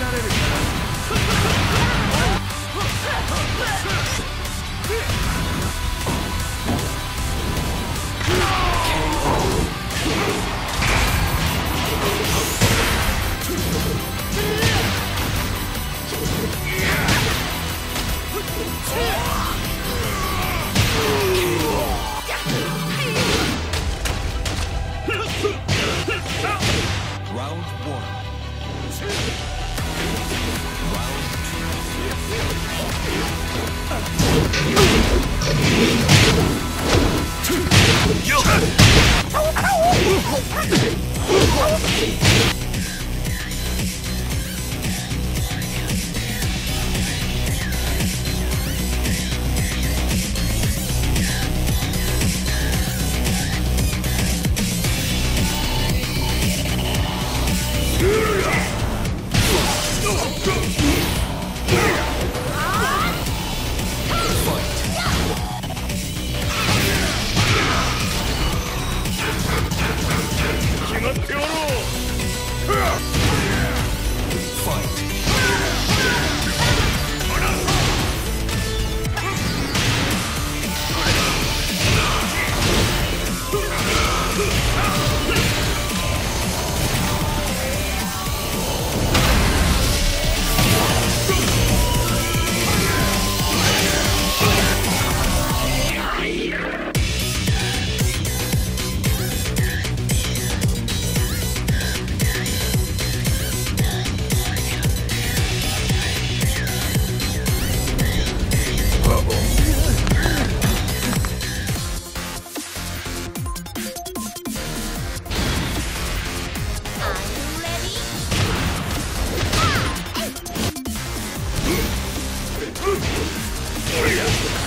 られるか Are Olha!